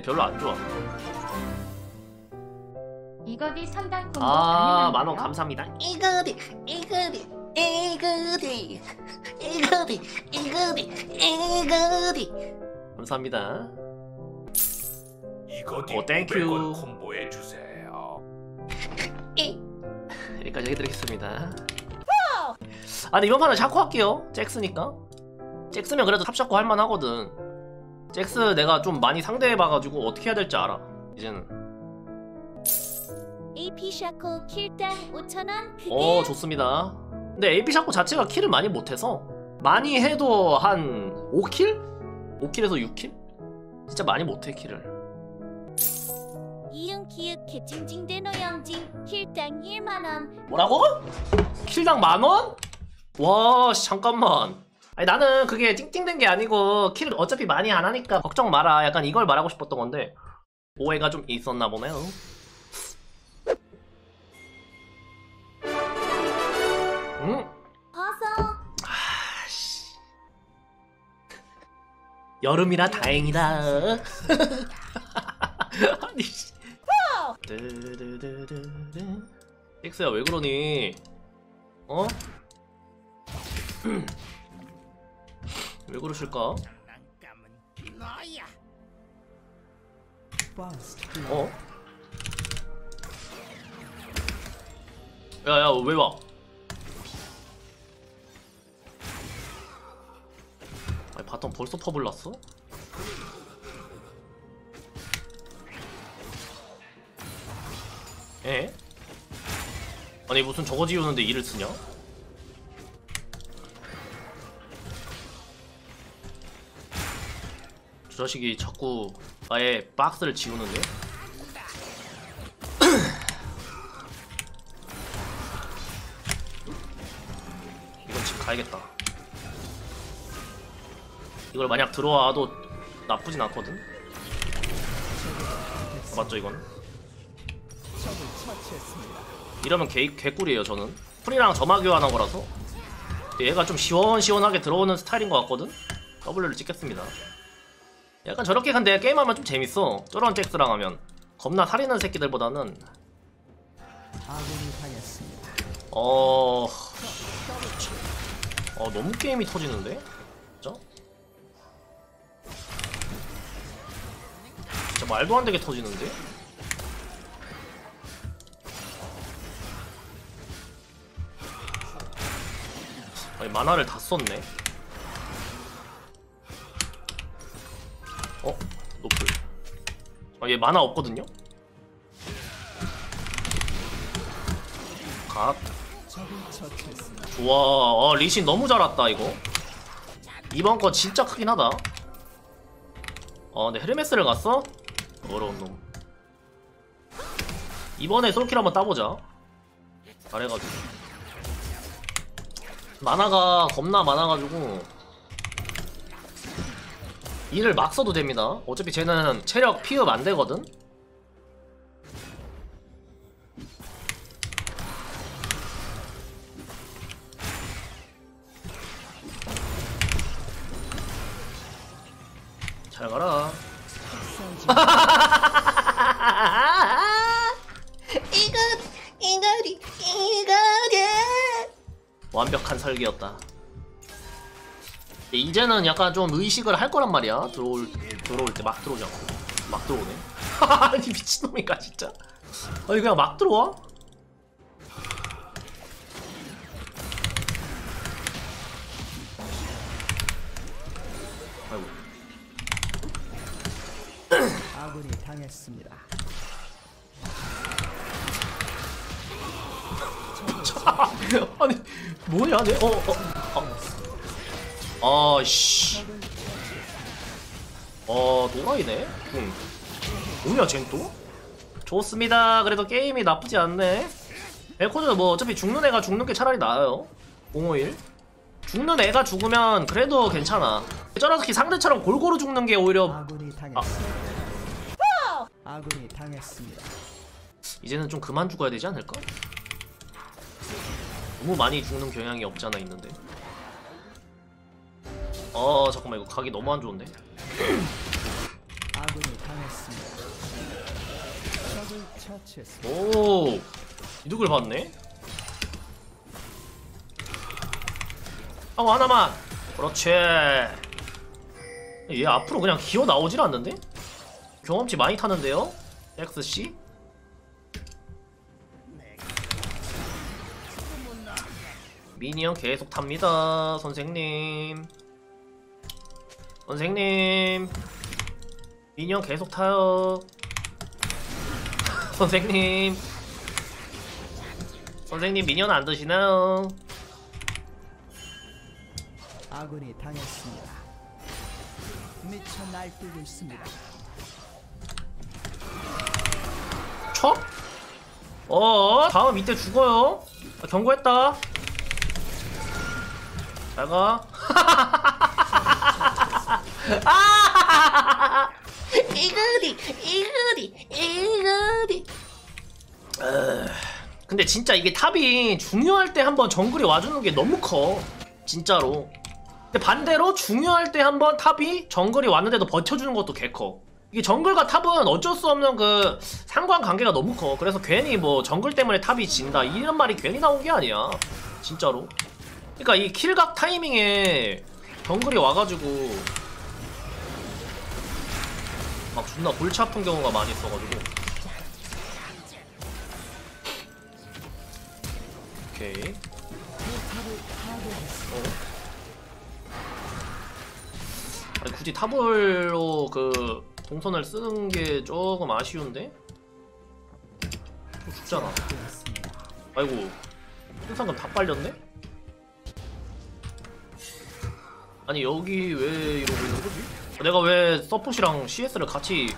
근데 별로 안 좋아. 이거디 3단 콤보 아? 만원 감사합니다. 이거디 이거디 이거디 이거디 이거디 이거디 감사합니다. 이거디 오, thank you. 500원 콤보해 주세요. 여기까지 해드리겠습니다. 아, 근데 이번 판은 샤코 할게요. 잭스니까. 잭스면 그래도 top 샤코 할만하거든. 잭스 내가 좀 많이 상대해봐가지고 어떻게 해야 될지 알아. 이제는. AP 샤코 kill당 5,000원 그게 어, 좋습니다. 근데 AP 샤코 자체가 kill을 많이 못해서 많이 해도 한 5kill? 5kill에서 6kill? 진짜 많이 못해 kill을. 이응 기읍 개칭징대노 영진 kill당 1만원 뭐라고? 킬당 만 원? 와, 씨, 잠깐만. 아니, 나는 그게 띵띵된 게 아니고 킬을 어차피 많이 안 하니까 걱정 마라. 약간 이걸 말하고 싶었던 건데 오해가 좀 있었나 보네요. 응? 봐서 아씨. 여름이라 다행이다. 아니 씨. 엑스야 왜 그러니? 어? 왜 그러실까? 어? 야야 왜 와? 아니 바텀 벌써 퍼블 났어? 에? 아니 무슨 저거 지우는데 이를 쓰냐? 자식이 자꾸 아예 박스를 지우는데? 이건 집 가야겠다. 이걸 만약 들어와도 나쁘진 않거든? 맞죠 이건? 이러면 개, 개꿀이에요 저는 프리랑 점화 교환한 거라서 얘가 좀 시원시원하게 들어오는 스타일인 것 같거든? W를 찍겠습니다 약간 저렇게 근데 게임하면 좀 재밌어 저런 잭스랑 하면 겁나 살리는 새끼들보다는 어... 어 너무 게임이 터지는데? 진짜? 진짜 말도 안 되게 터지는데? 아니 만화를 다 썼네 얘 만화 없거든요? 갓. 좋아. 아, 리신 너무 잘 왔다 이거. 이번 거 진짜 크긴 하다. 어 근데 헤르메스를 갔어? 어려운 놈. 이번에 솔킬 한번 따보자. 잘해가지고. 만화가 겁나 많아가지고 일을 막 써도 됩니다. 어차피 쟤는 체력 피흡 안 되거든. 잘 가라. 이거디 이거디 완벽한 설계였다. 이제는 약간 좀 의식을 할 거란 말이야. 들어올 들어올 때 막 들어오지 않고 막 들어오네. 아니 미친놈인가 진짜. 아니 그냥 막 들어와? 아이고. 아군이 당했습니다. 아니 뭐냐 내 어, 어. 아, 아씨. 어 노라이네. 응. 뭐냐 쟨 또? 좋습니다. 그래도 게임이 나쁘지 않네. 에코는 뭐 어차피 죽는 애가 죽는 게 차라리 나아요. 051. 죽는 애가 죽으면 그래도 괜찮아. 저렇게 상대처럼 골고루 죽는 게 오히려 아군이 당했습니다. 아군이 당했습니다. 이제는 좀 그만 죽어야 되지 않을까? 너무 많이 죽는 경향이 없잖아 있는데. 어 잠깐만 이거 각이 너무 안 좋은데. 오 이득을 봤네 하고 하나만 그렇지 얘 앞으로 그냥 기어 나오질 않는데? 경험치 많이 타는데요? 엑스씨? 미니언 계속 탑니다 선생님 선생님 미니언 계속 타요 선생님 선생님 미니언 안 드시나요? 아군이 당했습니다. 미쳐 날뛰고 있습니다. 척? 어 다음 이때 죽어요 아, 경고했다 잘가 이거리 이거리 이거리. 근데 진짜 이게 top이 중요할 때 한번 정글이 와주는 게 너무 커. 진짜로. 근데 반대로 중요할 때 한번 top이 정글이 왔는데도 버텨주는 것도 개커. 이게 정글과 top은 어쩔 수 없는 그 상관관계가 너무 커. 그래서 괜히 뭐 정글 때문에 top이 진다. 이런 말이 괜히 나온 게 아니야. 진짜로. 그러니까 이 킬각 타이밍에 정글이 와가지고 막 존나 골치 아픈 경우가 많이 있어가지고 오케이 어? 아니 굳이 타블로 그 동선을 쓰는 게 조금 아쉬운데? 또 죽잖아. 아이고 생산금 다 빨렸네? 아니 여기 왜 이러고 있는 거지? 내가 왜 서폿이랑 CS를 같이.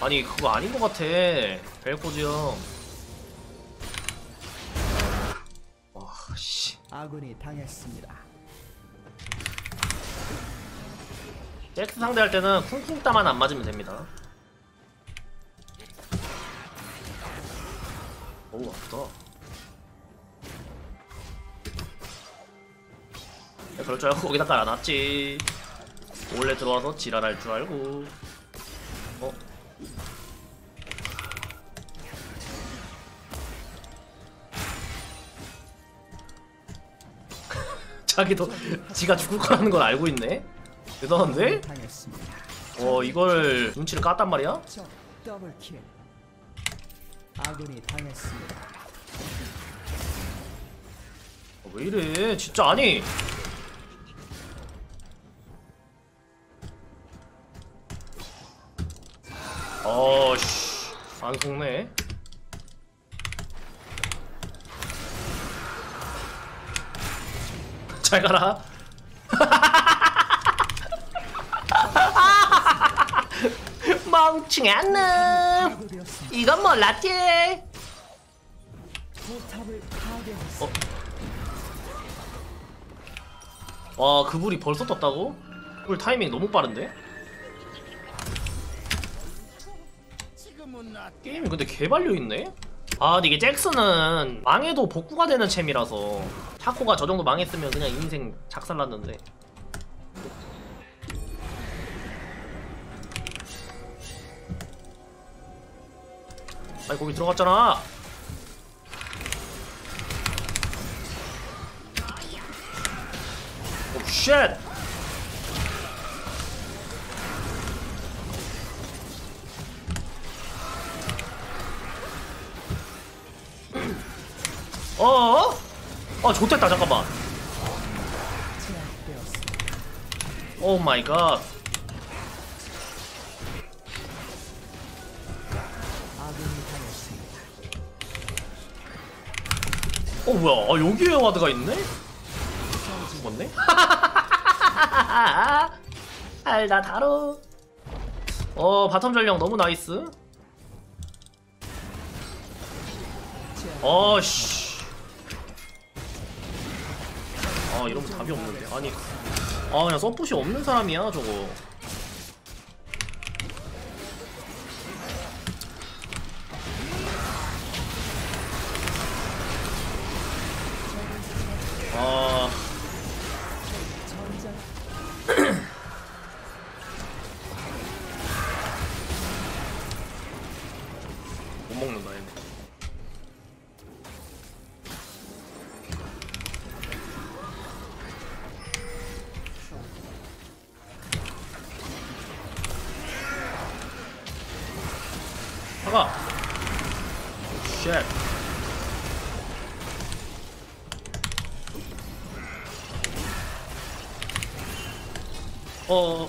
아니 그거 아닌 것 같아. 벨코즈 형. 와씨. 아군이 당했습니다. 잭스 상대할 때는 쿵쿵 따만 안 맞으면 됩니다. 어우 아프다 그럴 줄 알고 거기다 깔아놨지 원래 들어와서 지랄할 줄 알고 어? 자기도 지가 죽을 거라는 걸 알고 있네 대단한데? 어 이걸 눈치를 깠단 말이야? 아군이 당했습니다. 어, 왜 이래 진짜 아니 어씨 안 속네 잘 가라 멍청한 놈. 이건 몰랐지 포탑을 파괴했습니다. 와, 그 불이 벌써 떴다고? 불 타이밍 너무 빠른데? 게임이 근데 개발려 있네? 아, 근데 이게 잭슨은 망해도 복구가 되는 챔이라서 타코가 저 정도 망했으면 그냥 인생 작살났는데. 아니, 거기 들어갔잖아! 오, 쉣! 어어? 아, 좆됐다, 잠깐만. 제압되었습니다. oh my god. 어, 뭐야. 아, 여기에 ward가 있네? 죽었네? 알다 다루. 어, bottom 전령 너무 nice. 어, 씨. 아, 이러면 답이 없는데. 아니. 아, 그냥 서폿이 없는 사람이야, 저거. 못 어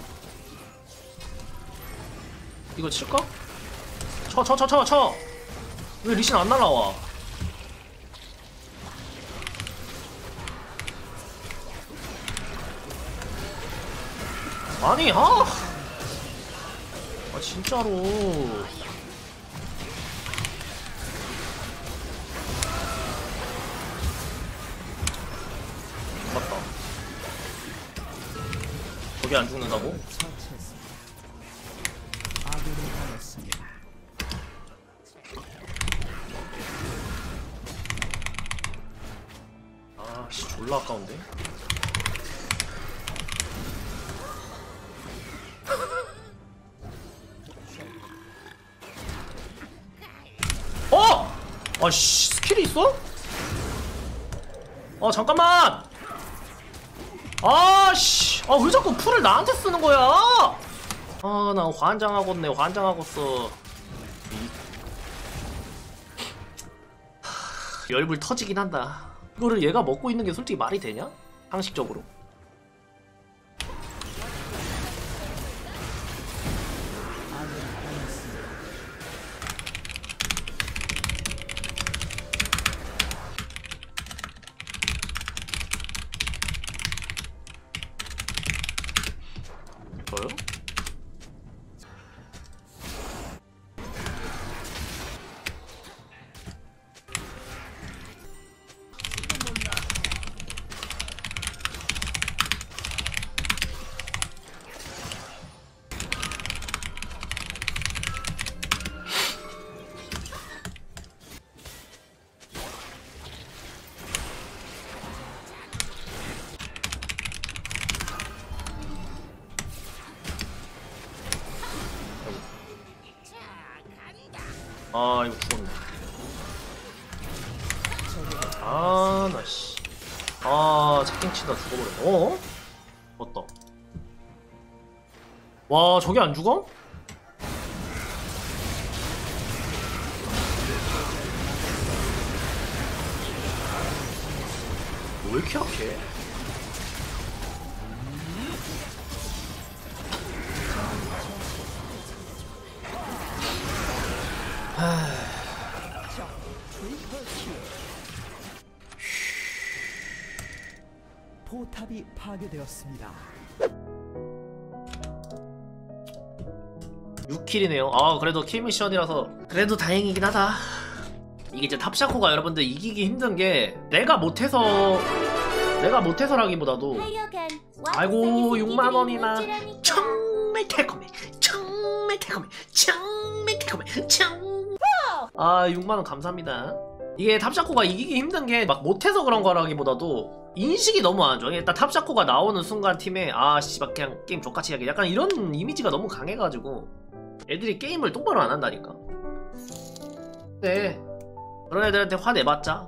이거 칠까? 쳐 쳐 쳐 쳐 쳐 왜 리신 안 날라와 아니 아! 아 진짜로 저게 안 죽는다고? 아씨 졸라 아까운데 어! 아씨 스킬이 있어? 아 잠깐만 아씨 아 왜 자꾸 풀을 나한테 쓰는 거야? 아나 환장하겠네 환장하겠어. 열불 터지긴 한다. 이거를 얘가 먹고 있는 게 솔직히 말이 되냐? 상식적으로 아 나 씨. 아 채팅 치다 죽어버렸네 어? 맞다 와 저게 안 죽어? 왜 이렇게 약해? 포탑이 파괴되었습니다. 6킬이네요. 아 그래도 킬 미션이라서 그래도 다행이긴 하다. 이게 이제 탑샤코가 여러분들 이기기 힘든 게 내가 못해서 내가 못해서라기보다도 아이고, 왕성이 6만 원이나. 모찌라니까. 정말 달콤해 정말 달콤해 정말 달콤해 정... 아 6만원 감사합니다 이게 탑샤코가 이기기 힘든 게 막 못해서 그런 거라기보다도 인식이 너무 안 좋아. 일단 탑샤코가 나오는 순간 팀에 아 씨발 그냥 게임 족같이 하게 약간 이런 이미지가 너무 강해가지고 애들이 게임을 똑바로 안 한다니까. 네. 그런 애들한테 화내봤자